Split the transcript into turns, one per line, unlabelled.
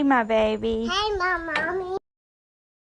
Hey, my baby.
Hey, my mommy.